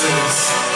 faces.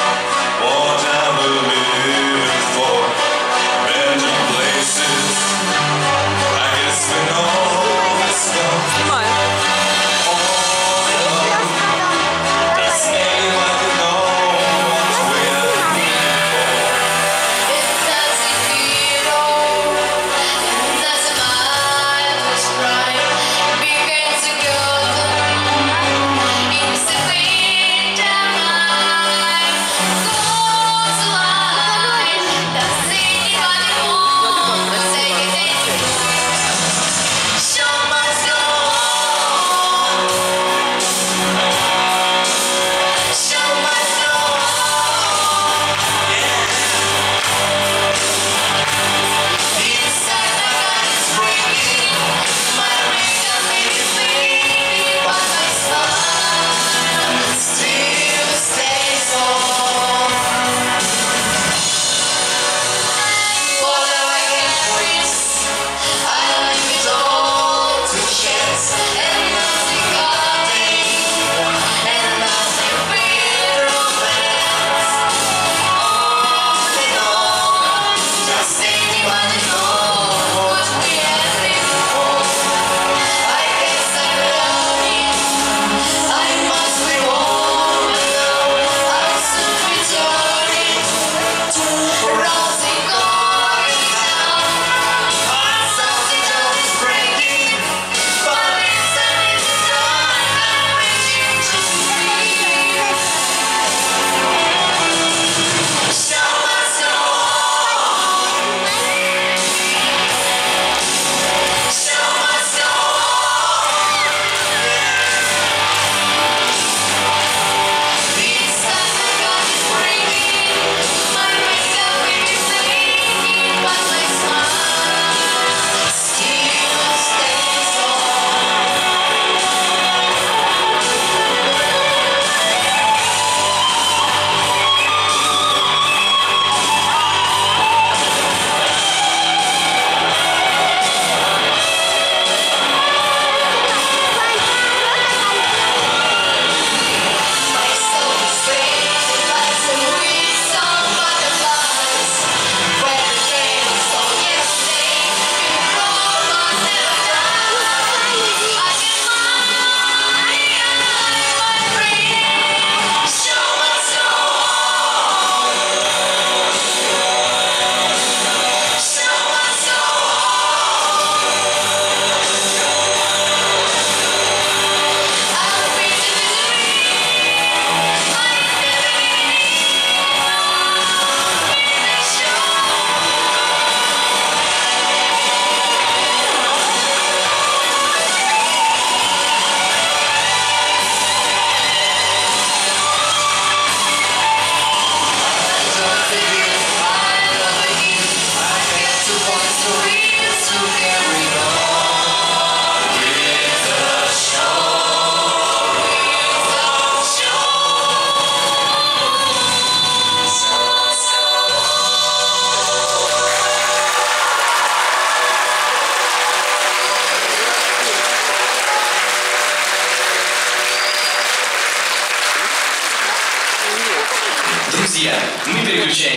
мы переключаем.